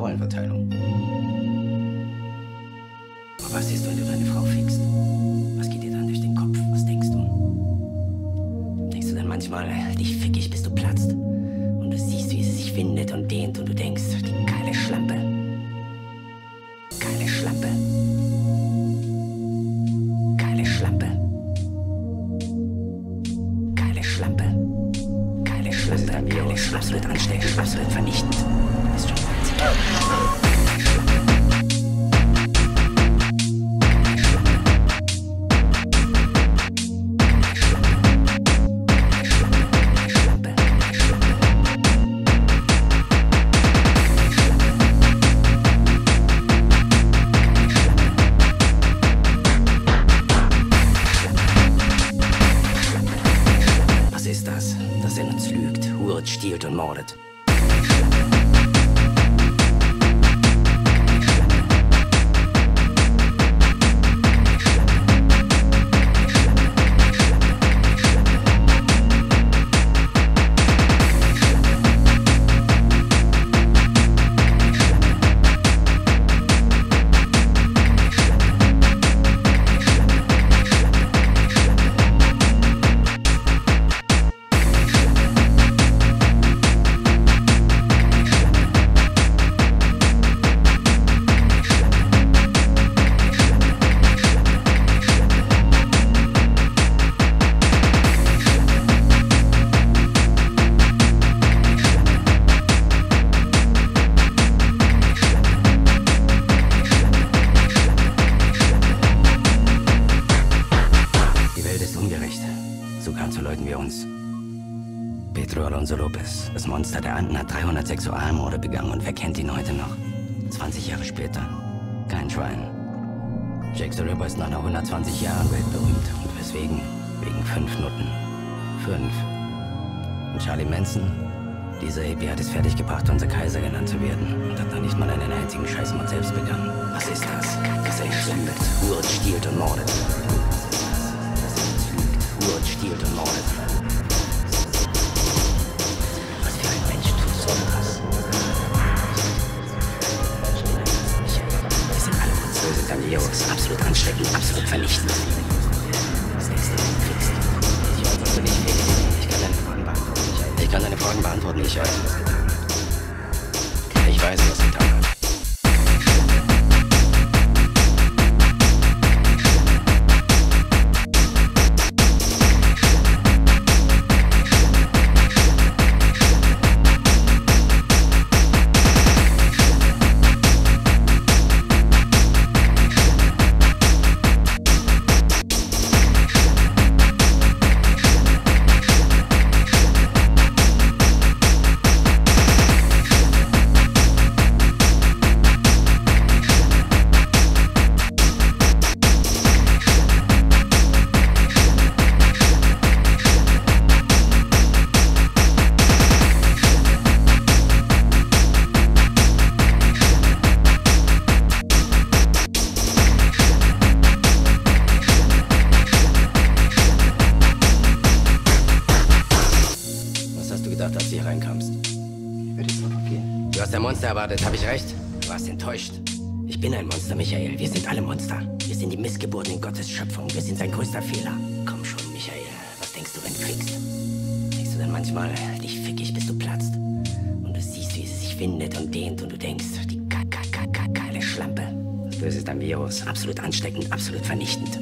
Rollenverteilung. Aber was ist, wenn du deine Frau fickst? Was geht dir dann durch den Kopf? Was denkst du? Denkst du dann manchmal, dich fick ich, bis du platzt? Und du siehst, wie sie sich windet und dehnt und du denkst, die geile Schlampe. Geile Schlampe. Geile Schlampe. Geile Schlampe. Geile Schlampe. Geile Schlampe. Absolut ansteckend, absolut vernichtend. Du bist schon stiehlt das Anden, hat 300 Sexualmorde begangen und wer kennt ihn heute noch? 20 Jahre später. Kein Schwein. Jake the Ripper ist nach nur 120 Jahren weltberühmt. Und weswegen? Wegen fünf Nutten. Fünf. Und Charlie Manson? Dieser Hippie hat es fertiggebracht, unser Kaiser genannt zu werden. Und hat noch nicht mal einen einzigen Scheißmord selbst begangen. Was ist das? Das er schwindet, huret, stiehlt und mordet. Huret, stiehlt und ein Monster erwartet, habe ich recht? Du warst enttäuscht. Ich bin ein Monster, Michael. Wir sind alle Monster. Wir sind die Missgeburten in Gottes Schöpfung. Wir sind sein größter Fehler. Komm schon, Michael. Was denkst du, wenn du fickst? Denkst du dann manchmal, dich fick ich, bis du platzt? Und du siehst, wie sie sich windet und dehnt und du denkst, die ka ka ka geile Schlampe. Das ist ein Virus. Absolut ansteckend, absolut vernichtend.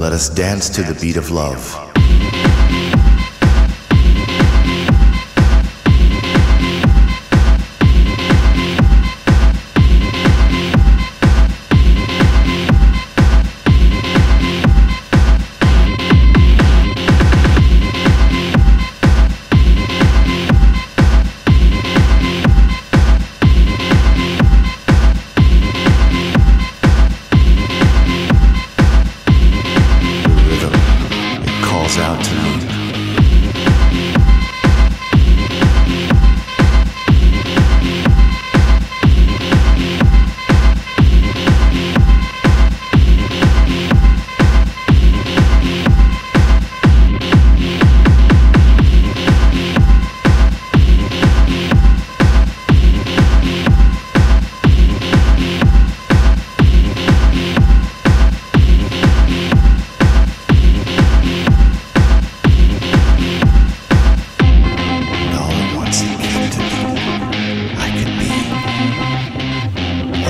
Let us dance to the beat of love.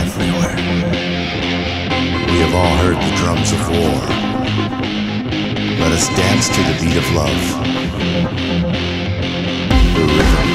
everywhere. We have all heard the drums of war. Let us dance to the beat of love. The rhythm.